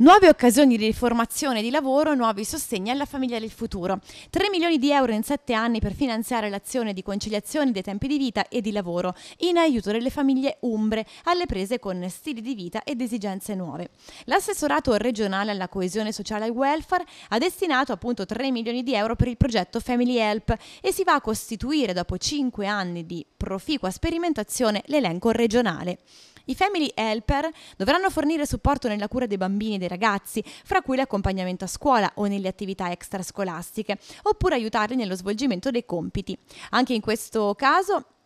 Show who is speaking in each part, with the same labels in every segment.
Speaker 1: Nuove occasioni di riformazione di lavoro, nuovi sostegni alla famiglia del futuro. 3 milioni di euro in 7 anni per finanziare l'azione di conciliazione dei tempi di vita e di lavoro, in aiuto delle famiglie umbre alle prese con stili di vita ed esigenze nuove. L'assessorato regionale alla coesione sociale e welfare ha destinato appunto 3 milioni di euro per il progetto Family Help e si va a costituire dopo 5 anni di proficua sperimentazione l'elenco regionale. I Family Helper dovranno fornire supporto nella cura dei bambini e dei ragazzi, fra cui l'accompagnamento a scuola o nelle attività extrascolastiche, oppure aiutarli nello svolgimento dei compiti. Anche in questo caso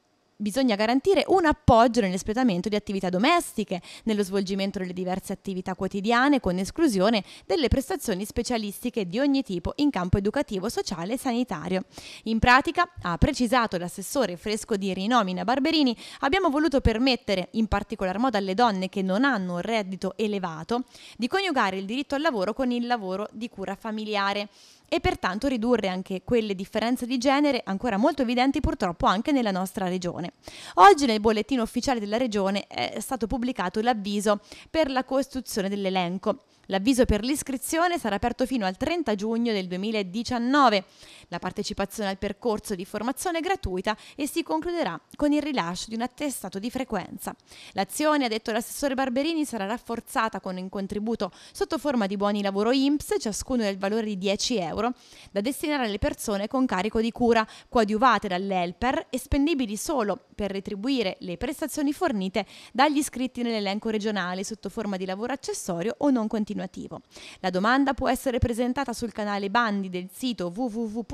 Speaker 1: bisogna garantire un appoggio nell'espletamento di attività domestiche, nello svolgimento delle diverse attività quotidiane, con esclusione delle prestazioni specialistiche di ogni tipo in campo educativo, sociale e sanitario. In pratica, ha precisato l'assessore fresco di rinomina Barberini, abbiamo voluto permettere, in particolar modo alle donne che non hanno un reddito elevato, di coniugare il diritto al lavoro con il lavoro di cura familiare e pertanto ridurre anche quelle differenze di genere ancora molto evidenti purtroppo anche nella nostra regione. Oggi nel bollettino ufficiale della regione è stato pubblicato l'avviso per la costruzione dell'elenco. L'avviso per l'iscrizione sarà aperto fino al 30 giugno del 2019. La partecipazione al percorso di formazione è gratuita e si concluderà con il rilascio di un attestato di frequenza. L'azione, ha detto l'assessore Barberini, sarà rafforzata con un contributo sotto forma di buoni lavoro IMSS, ciascuno del valore di 10 euro, da destinare alle persone con carico di cura coadiuvate dall'helper e spendibili solo per retribuire le prestazioni fornite dagli iscritti nell'elenco regionale sotto forma di lavoro accessorio o non continuativo. La domanda può essere presentata sul canale bandi del sito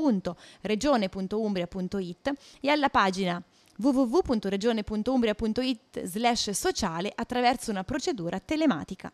Speaker 1: www.regione.umbria.it e alla pagina www.regione.umbria.it slash sociale attraverso una procedura telematica.